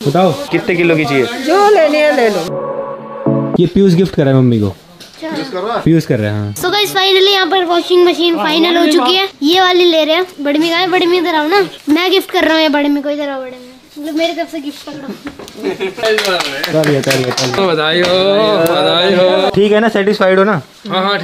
बताओ। कितने किलो की चाहिए? जो लेनी है ले लो। ये पीयूष गिफ्ट कर रहा है मम्मी को। पीयूष कर रहे हैं? सो गाइस फाइनली यहाँ पर वॉशिंग मशीन फाइनल हो चुकी है। ये वाली ले रहे हैं। बड़मी का है? बड़मी इधर आओ ना। मैं गिफ्ट कर रहा हूँ ये बड़मी को इधर आओ बड़मी मतलब मेरी तरफ़ से गिफ्ट पकड़ो। चलिए चलिए चलिए। बधाई हो बधाई हो। ठीक है ना? सेटिस्फाइड हो ना? हाँ हाँ